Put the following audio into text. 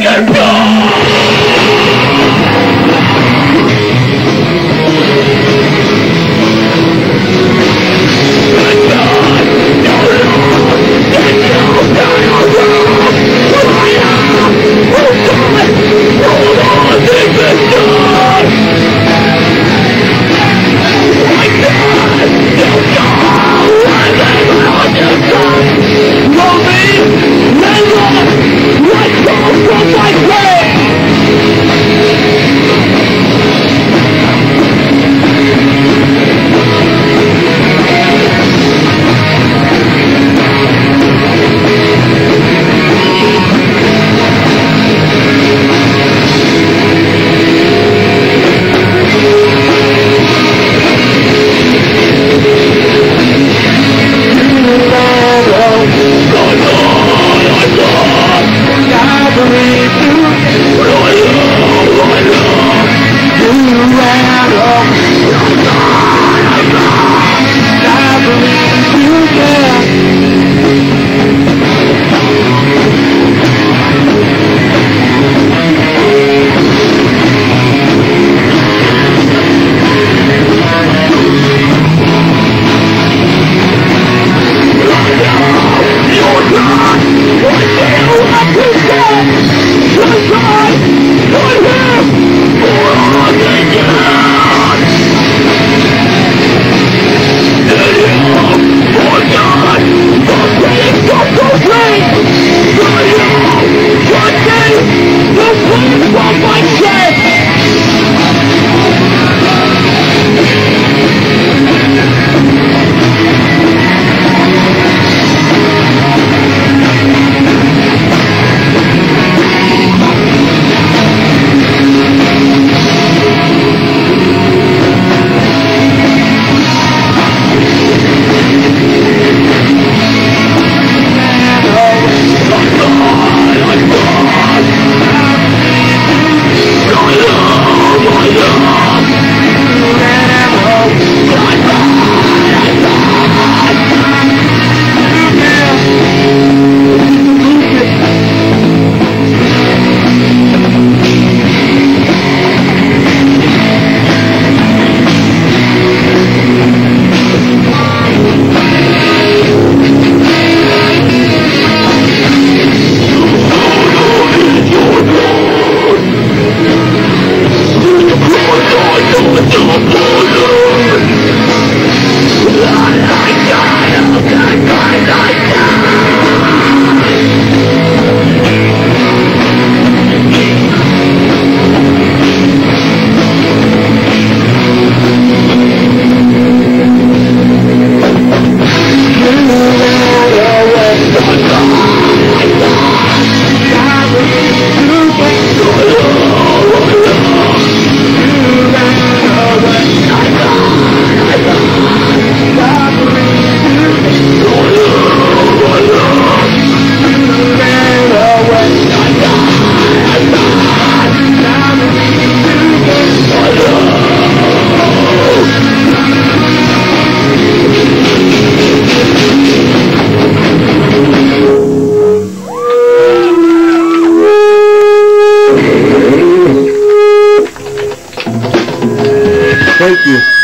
can fly. Yeah. you.